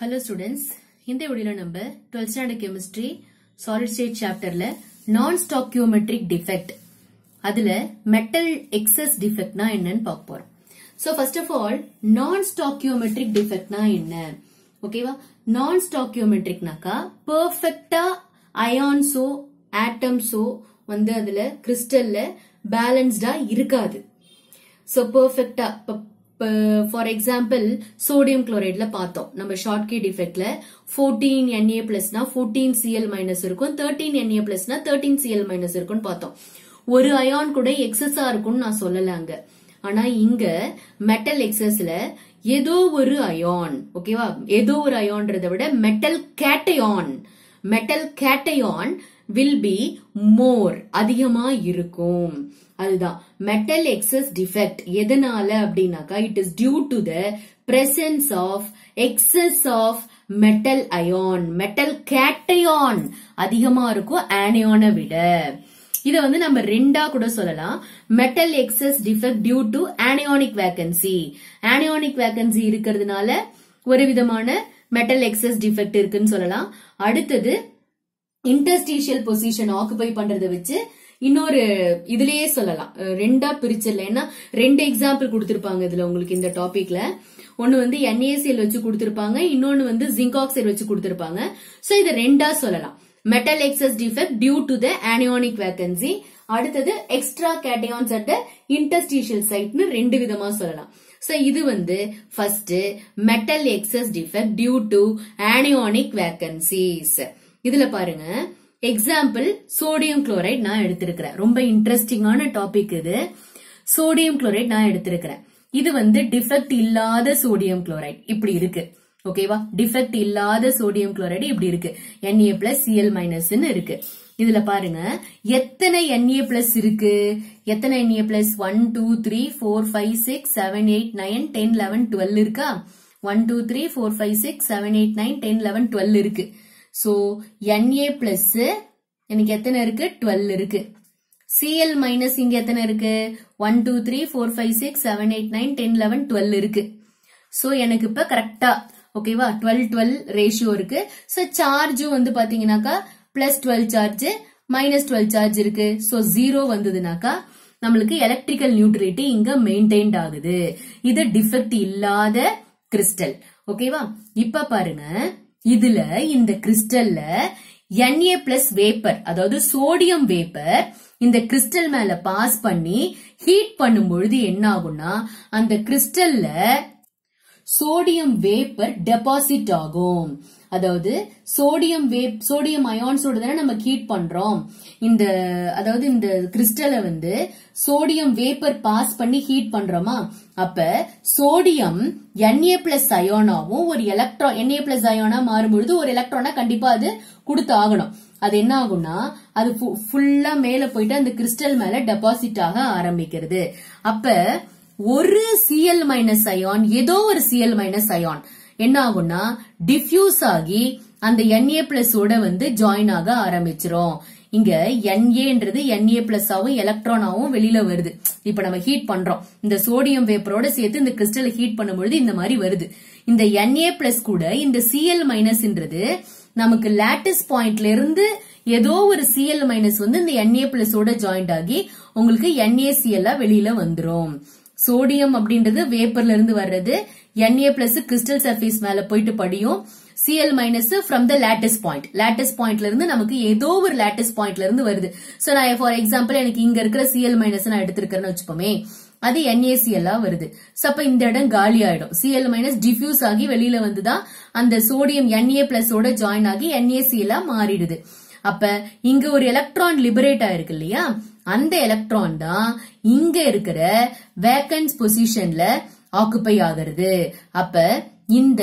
Hello students இந்த வீடியோல நம்ம 12th standard chemistry solid state சாப்டர்ல நான் ஸ்டாக்கியோமெட்ரிக் டிஃபெக்ட் அதுல மெட்டல் எக்ஸஸ் டிஃபெக்ட்னா என்னன்னு பார்க்க போறோம். So first of all non stoichiometric டிஃபெக்ட்னா என்ன ஓகேவா நான் ஸ்டாக்கியோமெட்ரிக்னாக்கா பெர்ஃபெக்ட்டா அயான்ஸோ ஆட்டம்ஸோ வந்து அதுல கிறிஸ்டல்ல பேலன்ஸ்டா இருக்காது. ஸோ பெர்ஃபெக்டா ஃபார் எக்ஸாம்பிள் சோடியம் குளோரைட்ல பார்த்தோம். நம்ம ஷார்ட் கீ டிஃபெக்ட்ல ஃபோர்டீன் என்ஏ பிளஸ்னா ஃபோர்டீன் சிஎல் மைனஸ் இருக்கும். தேர்ட்டீன் என்ஏ பிளஸ்னா தேர்ட்டீன் சிஎல் மைனஸ் இருக்கும்னு பார்த்தோம். ஒரு அயான் கூட எக்ஸஸா இருக்கும்னு நான் சொல்லல அங்க. ஆனா இங்க மெட்டல் எக்ஸஸ்ல ஏதோ ஒரு அயான் ஓகேவா ஏதோ ஒரு அயான்றத விட metal cation metal cation will be more அதிகமா இருக்கும். அதுதான். மெட்டல் எக்ஸஸ் டிஃபெக்ட் எதனால அப்படின்னாக்கா it is due to the presence of excess of metal ion metal cation அதிகமா இருக்கும் ஆனியோனை விட. இத வந்து நம்ம ரெண்டா கூட சொல்லலாம். Metal excess defect due to anionic vacancy anionic vacancy இருக்கிறதுனால ஒரு விதமான மெட்டல் எக்ஸஸ் டிஃபெக்ட் இருக்குன்னு சொல்லலாம். அடுத்தது இன்டர்ஸ்டீஷியல் பொசிஷன் ஆக்குபை பண்றதை வச்சு இன்னொரு இதுலயே சொல்லலாம். ரெண்டா பிரிச்சிடல ஏன்னா ரெண்டு எக்ஸாம்பிள் கொடுத்திருப்பாங்க இதுல உங்களுக்கு இந்த டாபிக்ல ஒன்னு வந்து என்ஏசிஎல் வச்சு கொடுத்திருப்பாங்க. இன்னொன்னு வந்து ஜிங்க் ஆக்சைடு வச்சு கொடுத்திருப்பாங்க. சோ இதை ரெண்டா சொல்லலாம். Metal excess defect due to the anionic vacancy அடுத்தது எக்ஸ்ட்ரா கேட்டியான்ஸ் அட் இன்டர்ஸ்டீஷியல் சைட்னு ரெண்டு விதமா சொல்லலாம். சோ இது வந்து first metal excess defect due to anionic vacancies இதுல பாருங்க. எக்ஸாம்பிள் சோடியம் குளோரைட் நான் எடுத்திருக்கிறேன். ரொம்ப இன்ட்ரெஸ்டிங்கான டாபிக் இது. சோடியம் குளோரைட் நான் எடுத்திருக்கிறேன். இது வந்து டிஃபெக்ட் இல்லாத சோடியம் குளோரைட் இப்படி இருக்கு. ஓகேவா டிஃபெக்ட் இல்லாத சோடியம் குளோரைடு இப்படி இருக்கு. என்ஏ பிளஸ் சிஎல் மைனஸ் இருக்கு. இதுல பாருங்க. எத்தனை என்ஏ பிளஸ் இருக்கு? எத்தனை NA plus one two three four five six seven eight nine ten eleven twelve இருக்கா? One two three four five six seven eight nine ten eleven twelve இருக்கு. So NA plus எனக்கு எத்தனை இருக்கு? Twelve இருக்கு. CL minus இங்க எத்தனை இருக்கு? One two three four five six seven eight nine ten eleven twelve இருக்கு. சோ எனக்கு இப்ப கரெக்டா ஓகேவா டுவெல் டுவெல் ரேஷியோ இருக்கு. சோ சார்ஜும் வந்து பாத்தீங்கன்னாக்கா plus twelve charge minus twelve charge இருக்கு. சோ ஜீரோ வந்ததுனாக்கா நம்மளுக்கு எலக்ட்ரிக்கல் நியூட்ரிலிட்டி இங்க மெயின்டைன்ட் ஆகுது. இது டிஃபெக்ட் இல்லாத கிறிஸ்டல் ஓகேவா இப்ப பாருங்க. இதுல இந்த கிறிஸ்டல்ல என்ஏ பிளஸ் வேப்பர் அதாவது சோடியம் வேப்பர் இந்த கிறிஸ்டல் மேல பாஸ் பண்ணி ஹீட் பண்ணும் பொழுது என்ன ஆகும்னா அந்த கிறிஸ்டல்ல சோடியம் வேப்பர் டெபாசிட் ஆகும். அதாவது சோடியம் வேப் சோடியம் அயான்ஸோட தானே நம்ம ஹீட் பண்றோம். இந்த அதாவது இந்த கிறிஸ்டலை வந்து சோடியம் வேப்பர் பாஸ் பண்ணி ஹீட் பண்றோமா? அப்ப சோடியம் என்ஏ பிளஸ் அயோனாவும் ஒரு எலக்ட்ரான் என்ஏ பிளஸ் அயோனா மாறும்பொழுது ஒரு எலக்ட்ரானா கண்டிப்பா அது கொடுத்து ஆகணும் அது என்ன ஆகும்னா அது ஃபுல்லா மேல போயிட்டு அந்த கிறிஸ்டல் மேல டெபாசிட் ஆக ஆரம்பிக்கிறது. அப்ப ஒரு சிஎல் மைனஸ் அயான் ஏதோ ஒரு சிஎல் மைனஸ் அயான் என்ன ஆகும்னா டிஃப்யூஸ் ஆகி அந்த என்ஏ பிளஸ் ஓட வந்து ஜாயின் ஆக ஆரம்பிச்சிரும். இங்க என்ஏன்றது என்ஏ பிளஸ் ஆகும் எலக்ட்ரானாவும் வெளியில வருது. இப்ப நம்ம ஹீட் பண்றோம். இந்த சோடியம் வேப்பரோட சேர்த்து இந்த கிறிஸ்டல் ஹீட் பண்ணும்பொழுது இந்த மாதிரி வருது. இந்த என்ஏ பிளஸ் கூட இந்த சிஎல் மைனஸ்ன்றது நமக்கு லேட்டஸ்ட் பாயிண்ட்ல இருந்து ஏதோ ஒரு சிஎல் மைனஸ் வந்து இந்த என்ஏ பிளஸ் ஜாயிண்ட் ஆகி உங்களுக்கு NaCl வெளியில வந்துரும். சோடியம் அப்படின்றது வேப்பர்ல இருந்து வர்றது. என்ஏ பிளஸ் கிறிஸ்டல் சர்ஃபேஸ் மேல போயிட்டு படியும். CL minus from the lattice point latest பாயிண்ட்ல இருந்து நமக்கு ஏதோ ஒரு லேட்டஸ்ட் பாயிண்ட்ல இருந்து வருது. சோ நான் ஃபார் எக்ஸாம்பிள் எனக்கு இங்க இருக்கிற சிஎல் மைனஸ் நான் எடுத்திருக்கிறேன்னு வச்சுப்போமே அது என்ஏசிஎல்லா வருது. சோ அப்ப இந்த இடம் காலி ஆயிடும். சிஎல் மைனஸ் டிஃப்யூஸ் ஆகி வெளியில வந்துதான் அந்த சோடியம் என்ஏ பிளஸ் ஓட ஜாயின் ஆகி என்ஏசிஎல்லா மாறிடுது. அப்ப இங்க ஒரு எலக்ட்ரான் லிபரேட் ஆயிருக்கு இல்லையா? அந்த எலக்ட்ரான் தான் இங்க இருக்கிற வேக்கன்ஸ் பொசிஷன்ல ஆக்குப்பை ஆகிறது. அப்ப இந்த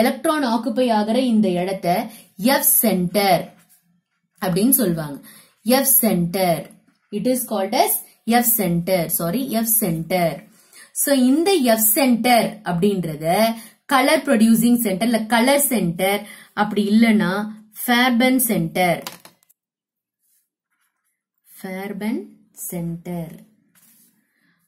எலக்ட்ரான் ஆக்குப்பை ஆகிற இந்த இடத்த எஃப் சென்டர் அப்படின்னு சொல்லுவாங்க. F centre it is called as F centre sorry F centre so இந்த எஃப் சென்டர் அப்படின்றத கலர் ப்ரொடியூசிங் சென்டர் இல்ல கலர் சென்டர் அப்படி இல்லைன்னா ஃபேர்பன் சென்டர் ஃபேர்பன் சென்டர்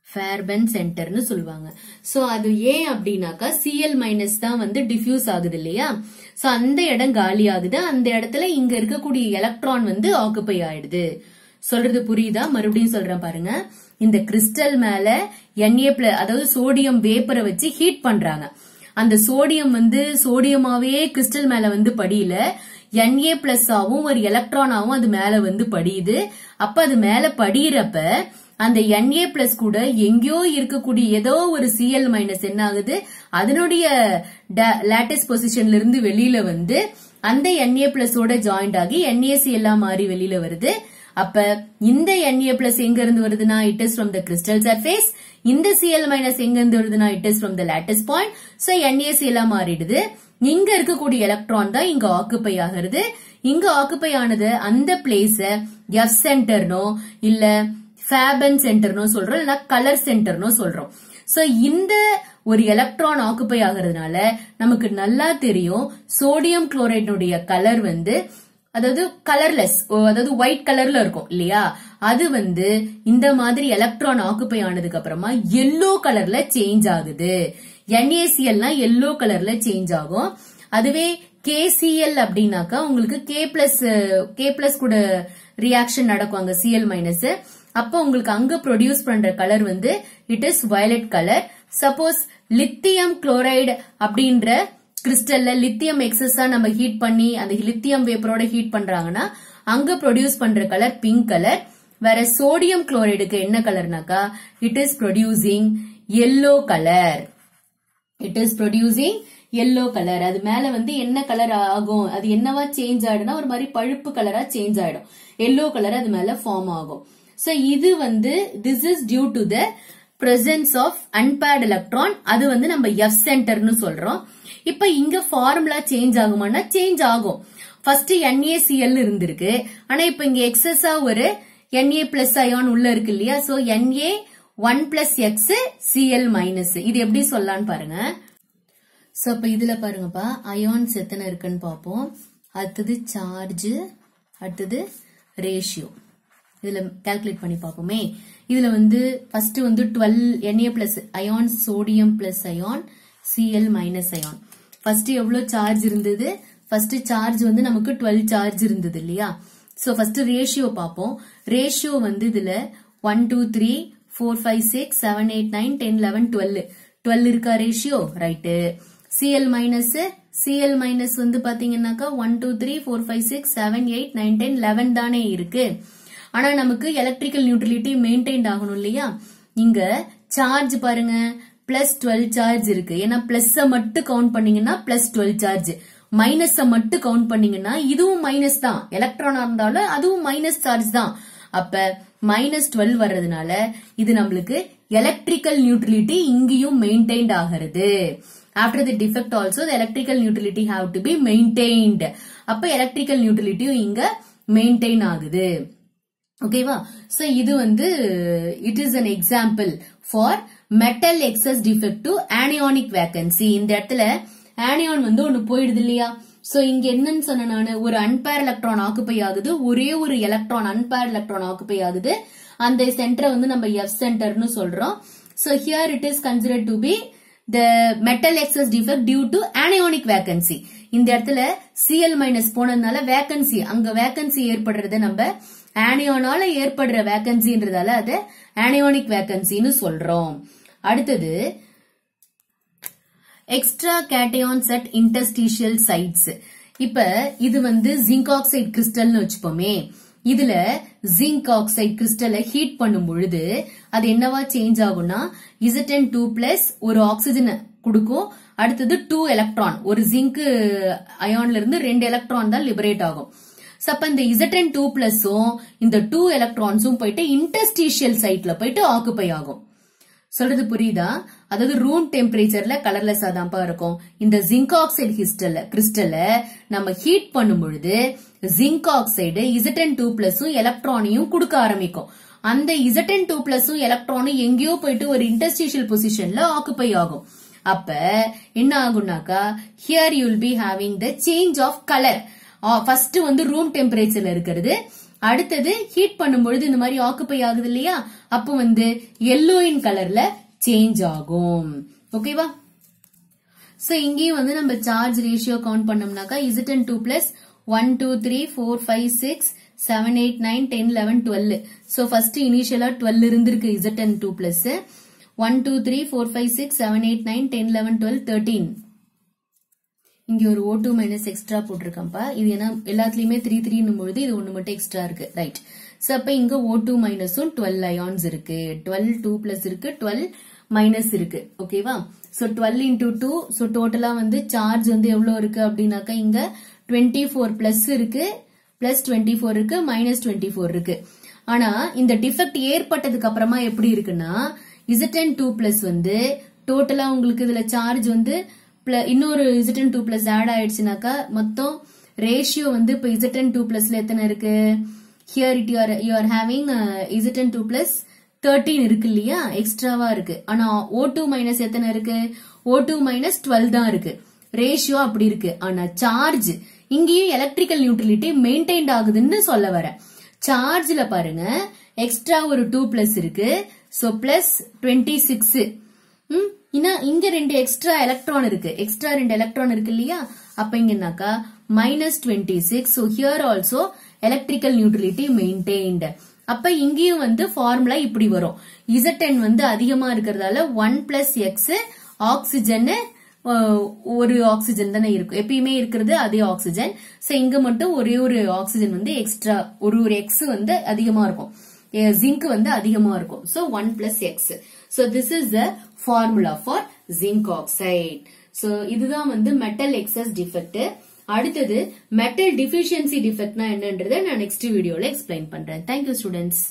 ஃபேர்பன் சென்டர்னு சொல்லுவாங்க. சோ அது ஏன் அப்படின்னாக்கா சிஎல் மைனஸ் தான் வந்து டிஃப்யூஸ் ஆகுது இல்லையா? சோ அந்த இடம் காலி ஆகுது அந்த இடத்துல இங்க இருக்கக்கூடிய எலக்ட்ரான் வந்து ஆக்குப்பை ஆயிடுது. சொல்றது புரியுதா? மறுபடியும் சொல்றேன் பாருங்க. இந்த கிறிஸ்டல் மேல என்ஏ அதாவது சோடியம் வேப்பரை வச்சு ஹீட் பண்றாங்க. அந்த சோடியம் வந்து சோடியமாவே கிறிஸ்டல் மேல வந்து படியில என்ஏ பிளஸ் ஆவும் ஒரு எலக்ட்ரானாகவும் அது மேல வந்து படியுது. அப்ப அது மேல படியிறப்ப அந்த என்ஏ பிளஸ் கூட எங்கேயோ இருக்கக்கூடிய ஏதோ ஒரு சிஎல் மைனஸ் என்ன ஆகுது? அதனுடைய லேட்டஸ்ட் பொசிஷன்ல இருந்து வெளியில வந்து அந்த என்ஏ பிளஸோட ஜாயிண்ட் ஆகி என்ஏசி எல்லாம் மாறி வெளியில வருது. அப்ப இந்த என்ஏ பிளஸ் எங்க இருந்து வருதுன்னா it is from the crystal surface இந்த சிஎல் மைனஸ் எங்க இருந்து வருதுன்னா it is from the lattice point so NAC எல்லாம் மாறிடுது. இங்க இருக்கக்கூடிய எலக்ட்ரான் தான் இங்க ஆக்குப்பை ஆகிறது. இங்க ஆக்குப்பை ஆனது அந்த பிளேஸ எஃப் சென்டர்னோ இல்ல ஃபேபன் சென்டர்னோ சொல்றோம் இல்ல கலர் சென்டர்னோ சொல்றோம். சோ இந்த ஒரு எலக்ட்ரான் ஆக்குப்பை ஆகிறதுனால நமக்கு நல்லா தெரியும் சோடியம் குளோரைடுடைய கலர் வந்து அதாவது கலர்லெஸ் அதாவது ஒயிட் கலர்ல இருக்கும் இல்லையா? அது வந்து இந்த மாதிரி எலக்ட்ரான் ஆக்குப்பை ஆனதுக்கு அப்புறமா எல்லோ கலர்ல சேஞ்ச் ஆகுது. என்ஏசிஎல்லாம் எல்லோ கலர்ல சேஞ்ச் ஆகும். அதுவே கேசிஎல் அப்படின்னாக்கா உங்களுக்கு கே பிளஸ் கே பிளஸ் கூட ரியாக்ஷன் நடக்கும் அங்க சிஎல் மைனஸ் அப்போ உங்களுக்கு அங்க ப்ரொடியூஸ் பண்ற கலர் வந்து it is violet colour suppose lithium chloride அப்படின்ற கிறிஸ்டல்ல லித்தியம் எக்ஸஸா நம்ம ஹீட் பண்ணி அந்த லித்தியம் வேப்பரோட ஹீட் பண்றாங்கன்னா அங்க ப்ரொடியூஸ் பண்ற கலர் பிங்க் கலர் வேற சோடியம் குளோரைடுக்கு என்ன கலர்னாக்கா it is producing yellow colour it is producing yellow colour அது மேல வந்து என்ன கலர் ஆகும்? அது என்னவா சேஞ்ச் ஆயிடும்னா ஒரு மாதிரி பழுப்பு கலரா சேஞ்ச் ஆயிடும். எல்லோ கலர் அது மேல ஃபார்ம் ஆகும். சோ இது வந்து this is due to the presence of unpaired electron அது வந்து நம்ம எஃப் சென்டர்னு சொல்றோம். இப்ப இங்க ஃபார்முலா சேஞ்ச் ஆகுமானா சேஞ்ச் ஆகும். ஃபர்ஸ்ட் என்ஏசிஎல் இருந்திருக்கு. ஆனா இப்ப இங்க எக்ஸஸா ஒரு என்ஏ பிளஸ் அயான் உள்ள இருக்கு இல்லையா? So NA one plus X CL minus இது எப்படி சொல்லான்னு பாருங்க. சோ இப்ப இதுல பாருங்கப்பா அயான்ஸ் எத்தனை இருக்குன்னு பார்ப்போம். அடுத்தது சார்ஜ் அடுத்தது ரேஷியோ இதுல கால்குலேட் பண்ணி பார்ப்போமே. இதுல வந்து ஃபர்ஸ்ட் வந்து twelve NA plus ion sodium plus ion CL minus ion first எவ்வளவு சார்ஜ் இருந்தது? ஃபர்ஸ்ட் சார்ஜ் வந்து நமக்கு டுவெல் சார்ஜ் இருந்தது இல்லையா? சோ ஃபர்ஸ்ட் ரேஷியோ பார்ப்போம். ரேஷியோ வந்து இதுல one two three four five six seven eight nine ten eleven twelve twelve இருக்கா ratio right CL minus CL minus வந்து பாத்தீங்கன்னாக்கா one two three four five six seven eight nine ten eleven தானே இருக்கு. ஆனா நமக்கு electrical neutrality maintain ஆகணும் இல்லையா? இங்க சார்ஜ் பாருங்க. பிளஸ் டுவெல் சார்ஜ் இருக்கு. ஏன்னா பிளஸ் மட்டும் கவுண்ட் பண்ணீங்கன்னா பிளஸ் டுவெல் சார்ஜ் மைனஸ் மட்டும் கவுண்ட் பண்ணீங்கன்னா இதுவும் மைனஸ் தான். எலக்ட்ரானா இருந்தாலும் அதுவும் மைனஸ் சார்ஜ் தான். அப்ப மைனஸ் டுவெல் வர்றதுனால இது நம்மளுக்கு எலக்ட்ரிக்கல் நியூட்ரலிட்டி இங்கேயும் மெயின்டைன்ட் ஆகிறது. After the defect also the electrical neutrality have to be maintained அப்ப எலக்ட்ரிக்கல் நியூட்ரலிட்டியும் இங்க மெயின்டைன் ஆகுது. ஓகேவா சோ இது வந்து it is an example for metal excess defect to anionic vacancy இந்த இடத்துல ஆனியான் வந்து ஒன்னு போயிடுது இல்லையா? சோ இங்க என்னன்னு சொன்ன நானு ஒரு அன்பேர் எலக்ட்ரான் ஆக்குப்பை ஆகுது ஒரே ஒரு எலக்ட்ரான் அன்பேர் எலக்ட்ரான் ஆக்குப்பை ஆகுது. அந்த சென்டரை வந்து நம்ம எஃப் சென்டர்னு சொல்றோம். So here it is consider to be the metal excess defect due to anionic vacancy இந்த இடத்துல சிஎல் மைனஸ் போனதுனால வேகன்சி அங்க வேகன்சி ஏற்படுறத நம்ம ஆனியோனால ஏற்படுற வேகன்சின்றதால அதை ஆனியோனிக் வேகன்சின்னு சொல்றோம். அடுத்தது extra cations at interstitial sites இப்ப இது வந்து ஜிங்க் ஆக்சைடு கிறிஸ்டல்னு வச்சுப்போமே. இதுல ஜிங்க் ஆக்சைடு கிறிஸ்டலை ஹீட் பண்ணும் பொழுது அது என்னவா சேஞ்ச் ஆகும்னா இசட்டன் டூ பிளஸ் ஒரு ஆக்சிஜன் கொடுக்கும். அடுத்தது டூ எலக்ட்ரான் ஒரு ஜிங்க் அயான்ல இருந்து ரெண்டு எலக்ட்ரான் தான் லிபரேட் ஆகும். அப்ப இந்த இசட்டன் டூ பிளஸும் இந்த டூ எலக்ட்ரான்ஸும் போயிட்டு இன்டர்ஸ்டீஷியல் சைட்ல போயிட்டு ஆக்குப்பை ஆகும். சொல்றது புரியுதா? அதாவது ரூம் டெம்பரேச்சர்ல கலர்லெஸ்ஸா தான்ப்பா இருக்கும். இந்த ஜிங்க் ஆக்சைடு ஹிஸ்டல்ல கிறிஸ்டல்ல நம்ம ஹீட் பண்ணும் பொழுது zinc oxide Z N two பிளஸும் எலக்ட்ரானையும் கொடுக்க ஆரம்பிக்கும். அந்த இசட்டன் டூ பிளஸும் எலக்ட்ரானும் எங்கேயோ போயிட்டு ஒரு இன்டர்ஸ்டீஷியல் பொசிஷன்ல ஆக்குப்பை ஆகும். அப்ப என்ன ஆகும்னாக்கா here you'll be having the change of colour first வந்து ரூம் டெம்பரேச்சர்ல இருக்கிறது. அடுத்தது ஹீட் பண்ணும்பொழுது இந்த மாதிரி ஆக்குப்பை ஆகுது இல்லையா? அப்போ வந்து எல்லோயின் கலர்ல சேஞ்ச் ஆகும். ஓகேவா சோ இங்கேயும் வந்து நம்ம charge ratio count பண்ணோம்னாக்கா Z N and two plus one two three four five six seven eight nine ten eleven twelve so first இனிஷியலா டுவெல் இருந்திருக்கு Z and two plus one two three four five six seven eight nine ten eleven twelve thirteen இங்க ஒரு O two minus extra போட்டிருக்கேன்ப்பா. இது ஏன்னா எல்லாத்துலயுமே three த்ரீன்னும் பொழுது இது ஒண்ணு மட்டும் எக்ஸ்ட்ரா இருக்கு. ரைட் சோ அப்ப இங்க ஓ டூ மைனஸும் டுவெல் அயான்ஸ் இருக்கு. டுவெல் டூ பிளஸ் இருக்கு. டுவெல் மைனஸ் இருக்கு. ஓகேவா so twelve into two so டோட்டலா வந்து சார்ஜ் வந்து எவ்வளவு இருக்கு அப்படின்னாக்கா இங்க டுவெண்ட்டி ஃபோர் பிளஸ் இருக்கு பிளஸ் டுவெண்ட்டி ஃபோர் இருக்கு மைனஸ் டுவெண்ட்டி ஃபோர் இருக்கு. ஆனா இந்த டிஃபெக்ட் ஏற்பட்டதுக்கு அப்புறமா எப்படி இருக்குன்னா இசட்டன் டூ பிளஸ் வந்து டோட்டலா உங்களுக்கு இதுல சார்ஜ் வந்து இன்னொரு இசட்டன் டூ பிளஸ் ஆட் ஆயிடுச்சுனாக்கா மொத்தம் ரேஷியோ வந்து இப்ப இசட்டன் டூ பிளஸ்ல எத்தனை இருக்கு? Here it you are you are having Zn two plus thirteen இருக்கு இல்லையா? எக்ஸ்ட்ராவா இருக்கு. ஆனா ஓ டூ மைனஸ் எத்தனை இருக்கு? ஓ டூ மைனஸ் டுவெல் தான் இருக்கு. ரேஷியோ அப்படி இருக்கு. ஆனா சார்ஜ் இங்கேயும் எலக்ட்ரிக்கல் நியூட்ரலிட்டி மெயின்டைன்ட் ஆகுதுன்னு சொல்ல வரேன் சார்ஜ்ல பாருங்க. எக்ஸ்ட்ரா ஒரு டூ பிளஸ் இருக்கு. சோ பிளஸ் டுவெண்ட்டி சிக்ஸ் இங்க ரெண்டு எக்ஸ்ட்ரா எலக்ட்ரான் இருக்கு. எக்ஸ்ட்ரா ரெண்டு எலக்ட்ரான் இருக்கு இல்லையா? அப்ப இங்கனாக்கா minus twenty six so here also electrical neutrality maintained அப்ப இங்கேயும் வந்து ஃபார்முலா இப்படி வரும். இசட்டன் வந்து அதிகமா இருக்கிறதால ஒன் பிளஸ் எக்ஸ் ஆக்சிஜன் ஒரு ஆக்சிஜன் தானே இருக்கும். எப்பயுமே இருக்கிறது அதே ஆக்சிஜன் சோ இங்க மட்டும் ஒரே ஒரு ஆக்சிஜன் வந்து எக்ஸ்ட்ரா ஒரு ஒரு எக்ஸ் வந்து அதிகமா இருக்கும். ஜிங்க் வந்து அதிகமா இருக்கும். So one plus x so this is the formula for zinc oxide so இதுதான் வந்து மெட்டல் எக்ஸஸ் டிஃபெக்ட் அடுத்தது மெட்டல் டிஃபிஷியன்சி டிஃபெக்ட்னா என்னன்றதை நான் நெக்ஸ்ட் வீடியோல எக்ஸ்பிளைன் பண்றேன். Thank you students